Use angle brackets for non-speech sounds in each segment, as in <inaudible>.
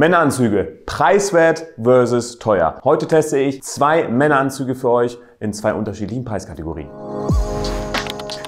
Männeranzüge, preiswert versus teuer. Heute teste ich zwei Männeranzüge für euch in zwei unterschiedlichen Preiskategorien.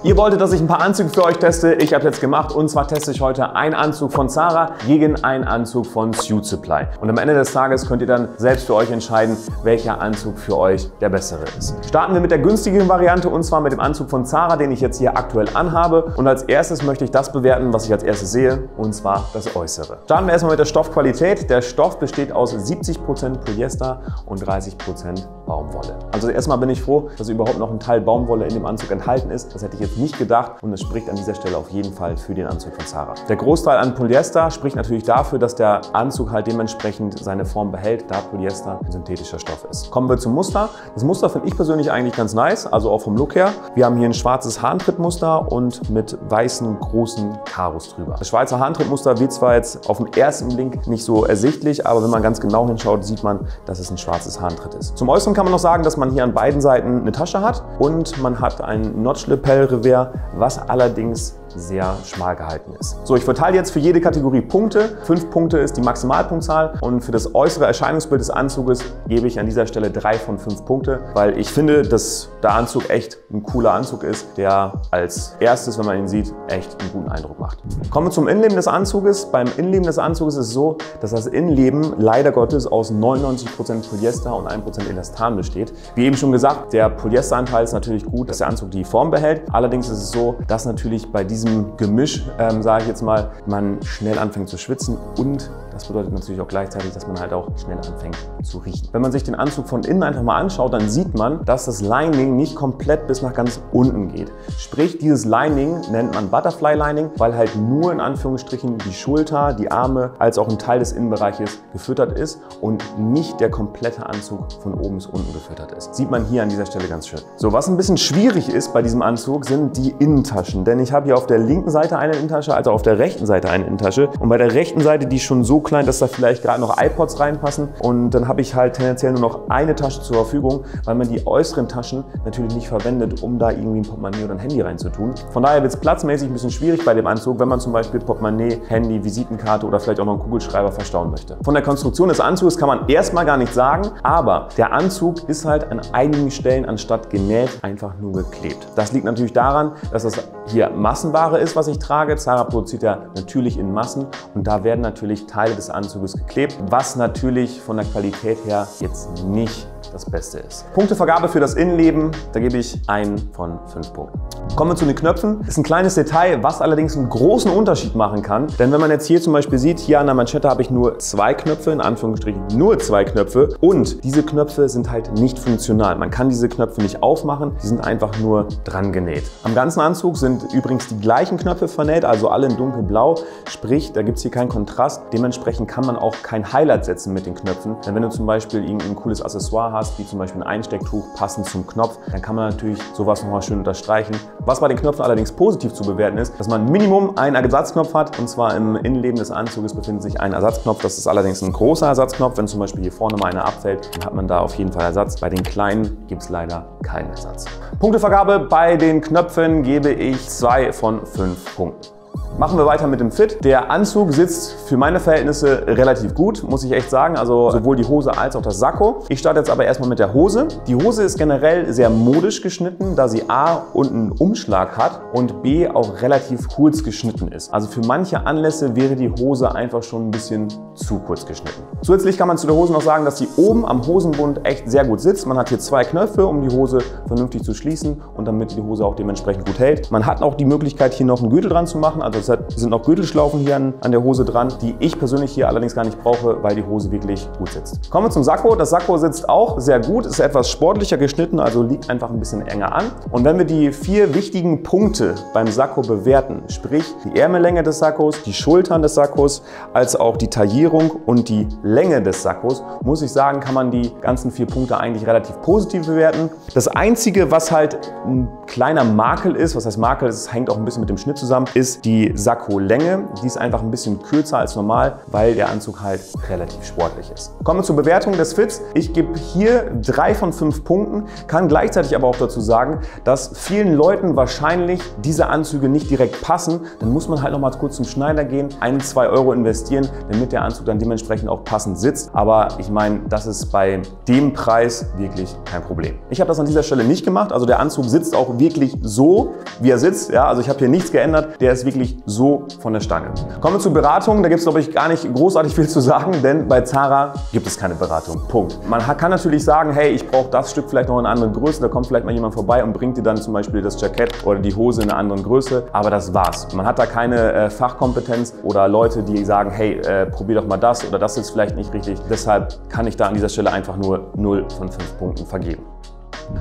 Ihr wolltet, dass ich ein paar Anzüge für euch teste. Ich habe jetzt gemacht und zwar teste ich heute einen Anzug von Zara gegen einen Anzug von Suit Supply. Und am Ende des Tages könnt ihr dann selbst für euch entscheiden, welcher Anzug für euch der bessere ist. Starten wir mit der günstigen Variante und zwar mit dem Anzug von Zara, den ich jetzt hier aktuell anhabe. Und als erstes möchte ich das bewerten, was ich als erstes sehe und zwar das Äußere. Starten wir erstmal mit der Stoffqualität. Der Stoff besteht aus 70% Polyester und 30% Baumwolle. Also erstmal bin ich froh, dass überhaupt noch ein Teil Baumwolle in dem Anzug enthalten ist. Das hätte ich jetzt nicht gedacht und es spricht an dieser Stelle auf jeden Fall für den Anzug von Zara. Der Großteil an Polyester spricht natürlich dafür, dass der Anzug halt dementsprechend seine Form behält, da Polyester ein synthetischer Stoff ist. Kommen wir zum Muster. Das Muster finde ich persönlich eigentlich ganz nice, also auch vom Look her. Wir haben hier ein schwarzes Hahntrittmuster und mit weißen großen Karos drüber. Das Schweizer Hahntrittmuster wird zwar jetzt auf den ersten Blick nicht so ersichtlich, aber wenn man ganz genau hinschaut, sieht man, dass es ein schwarzes Hahntritt ist. Zum Äußeren kann man noch sagen, dass man hier an beiden Seiten eine Tasche hat. Und man hat ein Notch-Lapel-Revers, was allerdings sehr schmal gehalten ist. So, ich verteile jetzt für jede Kategorie Punkte. Fünf Punkte ist die Maximalpunktzahl und für das äußere Erscheinungsbild des Anzuges gebe ich an dieser Stelle drei von fünf Punkte, weil ich finde, dass der Anzug echt ein cooler Anzug ist, der als erstes, wenn man ihn sieht, echt einen guten Eindruck macht. Kommen wir zum Innenleben des Anzuges. Beim Innenleben des Anzuges ist es so, dass das Innenleben leider Gottes aus 99% Polyester und 1% Elastan besteht. Wie eben schon gesagt, der Polyesteranteil ist natürlich gut, dass der Anzug die Form behält. Allerdings ist es so, dass natürlich bei diesem diesem Gemisch, ähm, sage ich jetzt mal, man schnell anfängt zu schwitzen und das bedeutet natürlich auch gleichzeitig, dass man halt auch schnell anfängt zu riechen. Wenn man sich den Anzug von innen einfach mal anschaut, dann sieht man, dass das Lining nicht komplett bis nach ganz unten geht. Sprich, dieses Lining nennt man Butterfly Lining, weil halt nur in Anführungsstrichen die Schulter, die Arme als auch ein Teil des Innenbereiches gefüttert ist und nicht der komplette Anzug von oben bis unten gefüttert ist. Sieht man hier an dieser Stelle ganz schön. So, was ein bisschen schwierig ist bei diesem Anzug, sind die Innentaschen. Denn ich habe hier auf der linken Seite eine Innentasche, also auf der rechten Seite eine Innentasche. Und bei der rechten Seite, die schon so klein, dass da vielleicht gerade noch iPods reinpassen. Und dann habe ich halt tendenziell nur noch eine Tasche zur Verfügung, weil man die äußeren Taschen natürlich nicht verwendet, um da irgendwie ein Portemonnaie oder ein Handy reinzutun. Von daher wird es platzmäßig ein bisschen schwierig bei dem Anzug, wenn man zum Beispiel Portemonnaie, Handy, Visitenkarte oder vielleicht auch noch einen Kugelschreiber verstauen möchte. Von der Konstruktion des Anzugs kann man erstmal gar nicht sagen, aber der Anzug ist halt an einigen Stellen anstatt genäht einfach nur geklebt. Das liegt natürlich daran, dass das hier Massenware ist, was ich trage. Zara produziert ja natürlich in Massen und da werden natürlich Teile des Anzuges geklebt, was natürlich von der Qualität her jetzt nicht das Beste ist. Punktevergabe für das Innenleben, da gebe ich einen von fünf Punkten. Kommen wir zu den Knöpfen. Das ist ein kleines Detail, was allerdings einen großen Unterschied machen kann. Denn wenn man jetzt hier zum Beispiel sieht, hier an der Manschette habe ich nur zwei Knöpfe, in Anführungsstrichen nur zwei Knöpfe. Und diese Knöpfe sind halt nicht funktional. Man kann diese Knöpfe nicht aufmachen, die sind einfach nur dran genäht. Am ganzen Anzug sind übrigens die gleichen Knöpfe vernäht, also alle in dunkelblau. Sprich, da gibt es hier keinen Kontrast. Dementsprechend kann man auch kein Highlight setzen mit den Knöpfen. Denn wenn du zum Beispiel irgendein cooles Accessoire hast, wie zum Beispiel ein Einstecktuch passend zum Knopf, dann kann man natürlich sowas nochmal schön unterstreichen. Was bei den Knöpfen allerdings positiv zu bewerten ist, dass man Minimum einen Ersatzknopf hat und zwar im Innenleben des Anzuges befindet sich ein Ersatzknopf. Das ist allerdings ein großer Ersatzknopf. Wenn zum Beispiel hier vorne mal einer abfällt, dann hat man da auf jeden Fall Ersatz. Bei den kleinen gibt es leider keinen Ersatz. Punktevergabe bei den Knöpfen gebe ich zwei von fünf Punkten. Machen wir weiter mit dem Fit. Der Anzug sitzt für meine Verhältnisse relativ gut, muss ich echt sagen. Also sowohl die Hose als auch das Sakko. Ich starte jetzt aber erstmal mit der Hose. Die Hose ist generell sehr modisch geschnitten, da sie A unten einen Umschlag hat und B auch relativ kurz geschnitten ist. Also für manche Anlässe wäre die Hose einfach schon ein bisschen zu kurz geschnitten. Zusätzlich kann man zu der Hose noch sagen, dass sie oben am Hosenbund echt sehr gut sitzt. Man hat hier zwei Knöpfe, um die Hose vernünftig zu schließen und damit die Hose auch dementsprechend gut hält. Man hat auch die Möglichkeit, hier noch einen Gürtel dran zu machen. Also es sind noch Gürtelschlaufen hier an, an der Hose dran, die ich persönlich hier allerdings gar nicht brauche, weil die Hose wirklich gut sitzt. Kommen wir zum Sakko. Das Sakko sitzt auch sehr gut, ist etwas sportlicher geschnitten, also liegt einfach ein bisschen enger an. Und wenn wir die vier wichtigen Punkte beim Sakko bewerten, sprich die Ärmellänge des Sakkos, die Schultern des Sakkos, als auch die Taillierung und die Länge des Sakkos, muss ich sagen, kann man die ganzen vier Punkte eigentlich relativ positiv bewerten. Das Einzige, was halt ein kleiner Makel ist, was heißt Makel, es hängt auch ein bisschen mit dem Schnitt zusammen, ist die die Sakko-Länge, die ist einfach ein bisschen kürzer als normal, weil der Anzug halt relativ sportlich ist. Kommen wir zur Bewertung des Fits. Ich gebe hier drei von fünf Punkten, kann gleichzeitig aber auch dazu sagen, dass vielen Leuten wahrscheinlich diese Anzüge nicht direkt passen. Dann muss man halt noch mal kurz zum Schneider gehen, ein, zwei Euro investieren, damit der Anzug dann dementsprechend auch passend sitzt. Aber ich meine, das ist bei dem Preis wirklich kein Problem. Ich habe das an dieser Stelle nicht gemacht. Also der Anzug sitzt auch wirklich so, wie er sitzt. Ja, also ich habe hier nichts geändert. Der ist wirklich so von der Stange. Kommen wir zur Beratung. Da gibt es, glaube ich, gar nicht großartig viel zu sagen, denn bei Zara gibt es keine Beratung. Punkt. Man kann natürlich sagen, hey, ich brauche das Stück vielleicht noch in einer anderen Größe. Da kommt vielleicht mal jemand vorbei und bringt dir dann zum Beispiel das Jackett oder die Hose in einer anderen Größe. Aber das war's. Man hat da keine äh, Fachkompetenz oder Leute, die sagen, hey, äh, probier doch mal das oder das ist vielleicht nicht richtig. Deshalb kann ich da an dieser Stelle einfach nur 0 von 5 Punkten vergeben.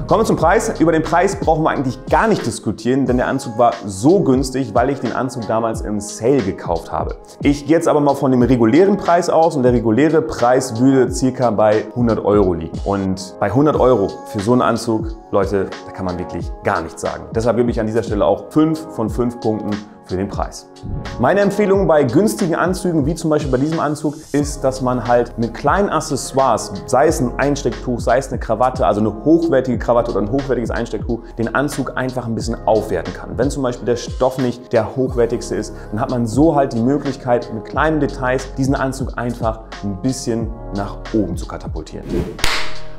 Kommen wir zum Preis. Über den Preis brauchen wir eigentlich gar nicht diskutieren, denn der Anzug war so günstig, weil ich den Anzug damals im Sale gekauft habe. Ich gehe jetzt aber mal von dem regulären Preis aus und der reguläre Preis würde circa bei 100 Euro liegen. Und bei 100 Euro für so einen Anzug, Leute, da kann man wirklich gar nichts sagen. Deshalb gebe ich an dieser Stelle auch 5 von 5 Punkten für den Preis. Meine Empfehlung bei günstigen Anzügen, wie zum Beispiel bei diesem Anzug, ist, dass man halt mit kleinen Accessoires, sei es ein Einstecktuch, sei es eine Krawatte, also eine hochwertige Krawatte oder ein hochwertiges Einstecktuch, den Anzug einfach ein bisschen aufwerten kann. Wenn zum Beispiel der Stoff nicht der hochwertigste ist, dann hat man so halt die Möglichkeit, mit kleinen Details diesen Anzug einfach ein bisschen nach oben zu katapultieren.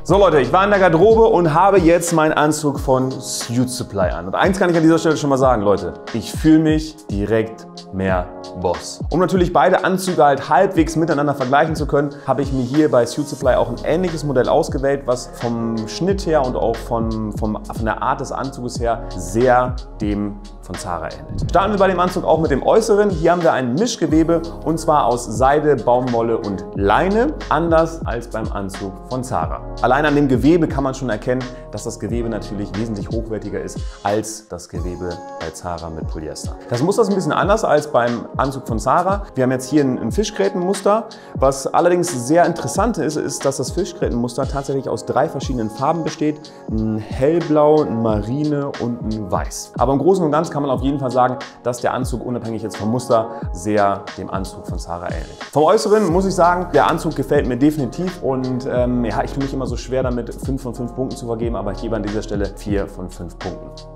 So Leute, ich war in der Garderobe und habe jetzt meinen Anzug von Suit Supply an. Und eins kann ich an dieser Stelle schon mal sagen, Leute. Ich fühle mich direkt mehr Boss. Um natürlich beide Anzüge halt halbwegs miteinander vergleichen zu können, habe ich mir hier bei Suit Supply auch ein ähnliches Modell ausgewählt, was vom Schnitt her und auch von, vom, von der Art des Anzuges her sehr dem von Zara ähnelt. Starten wir bei dem Anzug auch mit dem Äußeren. Hier haben wir ein Mischgewebe und zwar aus Seide, Baumwolle und Leine, anders als beim Anzug von Zara. Allein an dem Gewebe kann man schon erkennen, dass das Gewebe natürlich wesentlich hochwertiger ist als das Gewebe bei Zara mit Polyester. Das Muster ist ein bisschen anders als beim Anzug von Zara. Wir haben jetzt hier ein, Fischgrätenmuster. Was allerdings sehr interessant ist, ist, dass das Fischgrätenmuster tatsächlich aus drei verschiedenen Farben besteht. Ein hellblau, ein marine und ein weiß. Aber im Großen und Ganzen kann man auf jeden Fall sagen, dass der Anzug unabhängig jetzt vom Muster sehr dem Anzug von Zara ähnelt. Vom Äußeren muss ich sagen, der Anzug gefällt mir definitiv und ähm, ja, ich tue mich immer so schwer damit, 5 von 5 Punkten zu vergeben, aber ich gebe an dieser Stelle 4 von 5 Punkten.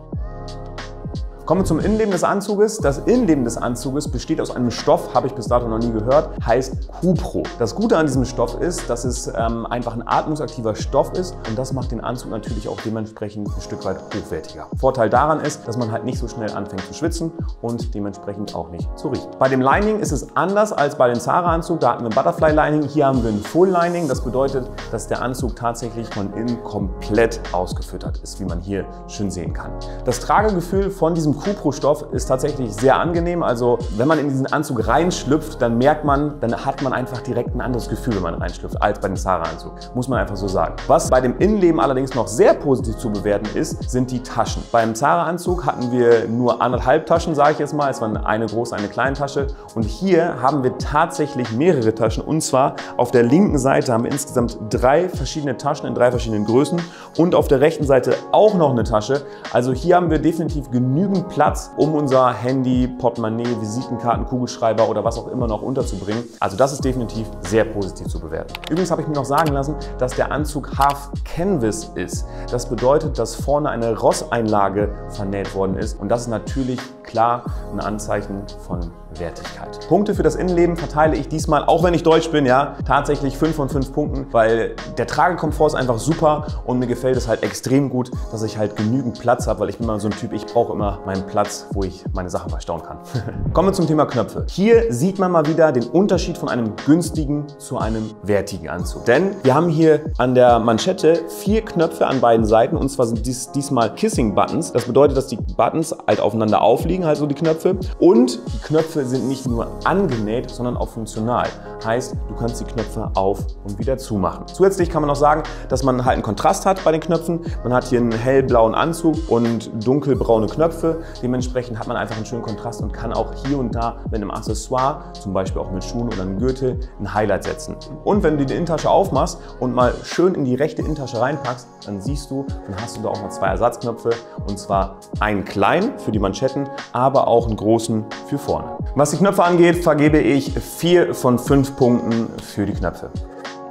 Kommen wir zum Innenleben des Anzuges. Das Innenleben des Anzuges besteht aus einem Stoff, habe ich bis dato noch nie gehört, heißt Cupro. Das Gute an diesem Stoff ist, dass es ähm, einfach ein atmungsaktiver Stoff ist und das macht den Anzug natürlich auch dementsprechend ein Stück weit hochwertiger. Vorteil daran ist, dass man halt nicht so schnell anfängt zu schwitzen und dementsprechend auch nicht zu riechen. Bei dem Lining ist es anders als bei den Zara-Anzug. Da hatten wir ein Butterfly Lining, hier haben wir ein Full Lining. Das bedeutet, dass der Anzug tatsächlich von innen komplett ausgefüttert ist, wie man hier schön sehen kann. Das Tragegefühl von diesem Cupro-Stoff ist tatsächlich sehr angenehm. Also wenn man in diesen Anzug reinschlüpft, dann merkt man, dann hat man einfach direkt ein anderes Gefühl, wenn man reinschlüpft, als bei dem Zara-Anzug. Muss man einfach so sagen. Was bei dem Innenleben allerdings noch sehr positiv zu bewerten ist, sind die Taschen. Beim Zara-Anzug hatten wir nur anderthalb Taschen, sage ich jetzt mal. Es waren eine große, eine kleine Tasche. Und hier haben wir tatsächlich mehrere Taschen. Und zwar auf der linken Seite haben wir insgesamt drei verschiedene Taschen in drei verschiedenen Größen. Und auf der rechten Seite auch noch eine Tasche. Also hier haben wir definitiv genügend Platz, um unser Handy, Portemonnaie, Visitenkarten, Kugelschreiber oder was auch immer noch unterzubringen. Also das ist definitiv sehr positiv zu bewerten. Übrigens habe ich mir noch sagen lassen, dass der Anzug Half Canvas ist. Das bedeutet, dass vorne eine Rosseinlage vernäht worden ist und das ist natürlich klar ein Anzeichen von Wertigkeit. Punkte für das Innenleben verteile ich diesmal, auch wenn ich deutsch bin, ja, tatsächlich 5 von 5 Punkten, weil der Tragekomfort ist einfach super und mir gefällt es halt extrem gut, dass ich halt genügend Platz habe, weil ich bin immer so ein Typ, ich brauche immer meinen Platz, wo ich meine Sachen verstauen kann. <laughs> Kommen wir zum Thema Knöpfe. Hier sieht man mal wieder den Unterschied von einem günstigen zu einem wertigen Anzug. Denn wir haben hier an der Manschette vier Knöpfe an beiden Seiten und zwar sind dies diesmal Kissing Buttons. Das bedeutet, dass die Buttons halt aufeinander aufliegen, halt so die Knöpfe und die Knöpfe sind nicht nur angenäht, sondern auch funktional. Heißt, du kannst die Knöpfe auf und wieder zumachen. Zusätzlich kann man noch sagen, dass man halt einen Kontrast hat bei den Knöpfen. Man hat hier einen hellblauen Anzug und dunkelbraune Knöpfe. Dementsprechend hat man einfach einen schönen Kontrast und kann auch hier und da mit einem Accessoire, zum Beispiel auch mit Schuhen oder einem Gürtel, ein Highlight setzen. Und wenn du die Innentasche aufmachst und mal schön in die rechte Innentasche reinpackst, dann siehst du, dann hast du da auch noch zwei Ersatzknöpfe und zwar einen kleinen für die Manschetten, aber auch einen großen für vorne. Was die Knöpfe angeht, vergebe ich vier von fünf Punkten für die Knöpfe.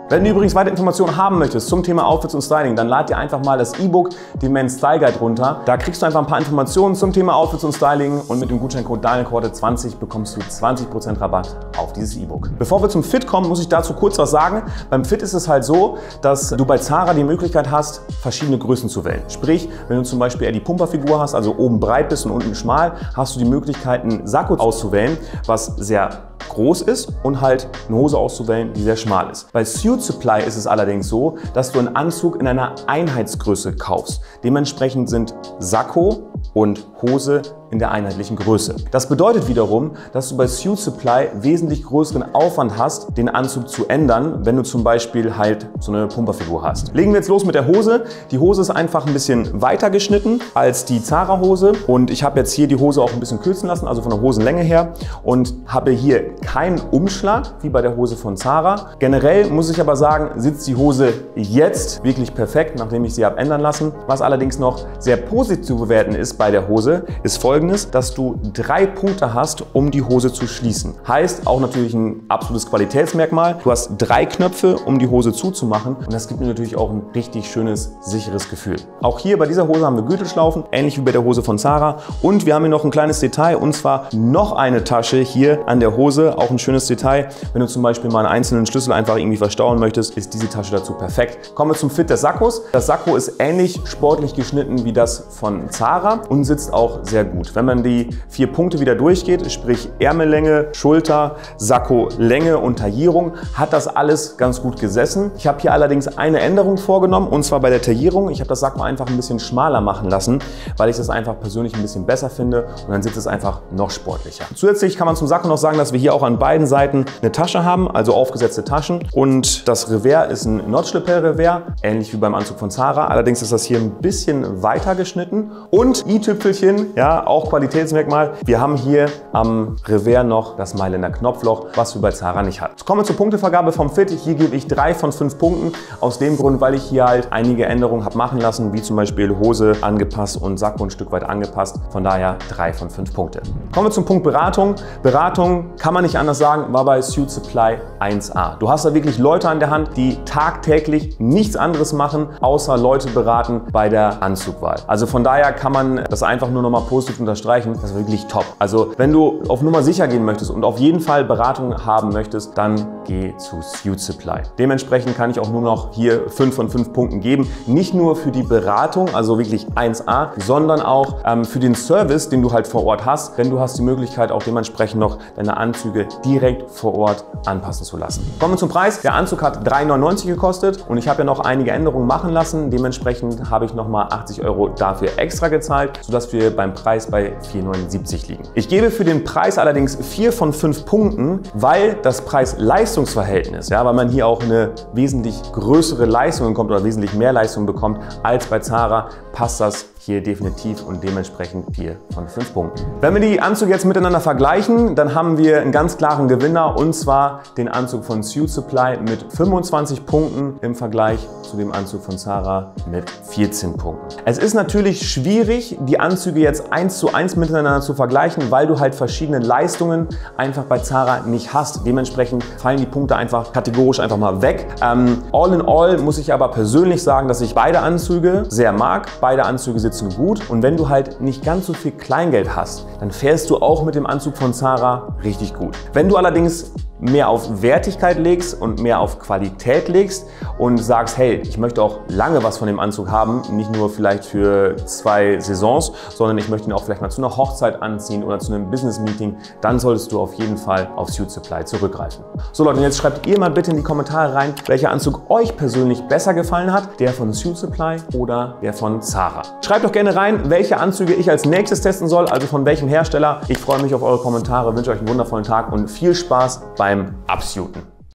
Wenn du übrigens weitere Informationen haben möchtest zum Thema Outfits und Styling, dann lad dir einfach mal das E-Book, den Men's Style Guide runter. Da kriegst du einfach ein paar Informationen zum Thema Outfits und Styling und mit dem Gutscheincode DanielQuarte20 bekommst du 20% Rabatt auf dieses E-Book. Bevor wir zum Fit kommen, muss ich dazu kurz was sagen. Beim Fit ist es halt so, dass du bei Zara die Möglichkeit hast, verschiedene Größen zu wählen. Sprich, wenn du zum Beispiel eher die Pumperfigur hast, also oben breit bist und unten schmal, hast du die Möglichkeit, einen Sakko auszuwählen, was sehr groß ist und halt eine Hose auszuwählen, die sehr schmal ist. Bei Suit Supply ist es allerdings so, dass du einen Anzug in einer Einheitsgröße kaufst. Dementsprechend sind Sakko und Hose in der einheitlichen Größe. Das bedeutet wiederum, dass du bei Suit Supply wesentlich größeren Aufwand hast, den Anzug zu ändern, wenn du zum Beispiel halt so eine Pumperfigur hast. Legen wir jetzt los mit der Hose. Die Hose ist einfach ein bisschen weiter geschnitten als die Zara Hose und ich habe jetzt hier die Hose auch ein bisschen kürzen lassen, also von der Hosenlänge her und habe hier keinen Umschlag wie bei der Hose von Zara. Generell muss ich aber sagen, sitzt die Hose jetzt wirklich perfekt, nachdem ich sie habe ändern lassen. Was allerdings noch sehr positiv zu bewerten ist bei der Hose, ist folgendes folgendes, dass du drei Punkte hast, um die Hose zu schließen. Heißt auch natürlich ein absolutes Qualitätsmerkmal. Du hast drei Knöpfe, um die Hose zuzumachen und das gibt mir natürlich auch ein richtig schönes, sicheres Gefühl. Auch hier bei dieser Hose haben wir Gürtelschlaufen, ähnlich wie bei der Hose von Zara und wir haben hier noch ein kleines Detail und zwar noch eine Tasche hier an der Hose, auch ein schönes Detail. Wenn du zum Beispiel mal einen einzelnen Schlüssel einfach irgendwie verstauen möchtest, ist diese Tasche dazu perfekt. Kommen wir zum Fit des Sakkos. Das Sakko ist ähnlich sportlich geschnitten wie das von Zara und sitzt auch sehr gut gut. Wenn man die vier Punkte wieder durchgeht, sprich Ärmellänge, Schulter, Sakko, Länge und Taillierung, hat das alles ganz gut gesessen. Ich habe hier allerdings eine Änderung vorgenommen und zwar bei der Taillierung. Ich habe das Sakko einfach ein bisschen schmaler machen lassen, weil ich das einfach persönlich ein bisschen besser finde und dann sitzt es einfach noch sportlicher. Zusätzlich kann man zum Sakko noch sagen, dass wir hier auch an beiden Seiten eine Tasche haben, also aufgesetzte Taschen und das Revers ist ein Notch-Lapel-Revers, ähnlich wie beim Anzug von Zara. Allerdings ist das hier ein bisschen weiter geschnitten und i-Tüpfelchen, ja, auch Qualitätsmerkmal. Wir haben hier am Revers noch das Mailänder Knopfloch, was wir bei Zara nicht hat. Kommen wir zur Punktevergabe vom Fit. Hier gebe ich drei von fünf Punkten. Aus dem Grund, weil ich hier halt einige Änderungen habe machen lassen, wie zum Beispiel Hose angepasst und Sakko ein Stück weit angepasst. Von daher drei von fünf Punkte. Kommen wir zum Punkt Beratung. Beratung kann man nicht anders sagen, war bei Suit Supply 1A. Du hast da wirklich Leute an der Hand, die tagtäglich nichts anderes machen, außer Leute beraten bei der Anzugwahl. Also von daher kann man das einfach nur noch mal positiv unterstreichen, das ist wirklich top. Also wenn du auf Nummer sicher gehen möchtest und auf jeden Fall Beratung haben möchtest, dann geh zu Suit Supply. Dementsprechend kann ich auch nur noch hier 5 von 5 Punkten geben. Nicht nur für die Beratung, also wirklich 1A, sondern auch ähm, für den Service, den du halt vor Ort hast, denn du hast die Möglichkeit auch dementsprechend noch deine Anzüge direkt vor Ort anpassen zu lassen. Kommen wir zum Preis. Der Anzug hat 3,99 gekostet und ich habe ja noch einige Änderungen machen lassen. Dementsprechend habe ich nochmal 80 Euro dafür extra gezahlt, sodass wir beim Preis bei bei 4,79 liegen. Ich gebe für den Preis allerdings 4 von 5 Punkten, weil das Preis-Leistungs-Verhältnis, ja, weil man hier auch eine wesentlich größere Leistung bekommt oder wesentlich mehr Leistung bekommt als bei Zara, passt das hier definitiv und dementsprechend 4 von 5 Punkten. Wenn wir die Anzüge jetzt miteinander vergleichen, dann haben wir einen ganz klaren Gewinner und zwar den Anzug von Suit Supply mit 25 Punkten im Vergleich zu dem Anzug von Zara mit 14 Punkten. Es ist natürlich schwierig, die Anzüge jetzt eins zu eins miteinander zu vergleichen, weil du halt verschiedene Leistungen einfach bei Zara nicht hast. Dementsprechend fallen die Punkte einfach kategorisch einfach mal weg. Ähm, all in all muss ich aber persönlich sagen, dass ich beide Anzüge sehr mag. Beide Anzüge sitzen sitzen gut. Und wenn du halt nicht ganz so viel Kleingeld hast, dann fährst du auch mit dem Anzug von Zara richtig gut. Wenn du allerdings mehr auf Wertigkeit legst und mehr auf Qualität legst und sagst, hey, ich möchte auch lange was von dem Anzug haben, nicht nur vielleicht für zwei Saisons, sondern ich möchte ihn auch vielleicht mal zu einer Hochzeit anziehen oder zu einem Business Meeting, dann solltest du auf jeden Fall auf Suit Supply zurückgreifen. So Leute, und jetzt schreibt ihr mal bitte in die Kommentare rein, welcher Anzug euch persönlich besser gefallen hat, der von Suit Supply oder der von Zara. Schreibt doch gerne rein, welche Anzüge ich als nächstes testen soll, also von welchem Hersteller. Ich freue mich auf eure Kommentare, wünsche euch einen wundervollen Tag und viel Spaß beim Absuiten.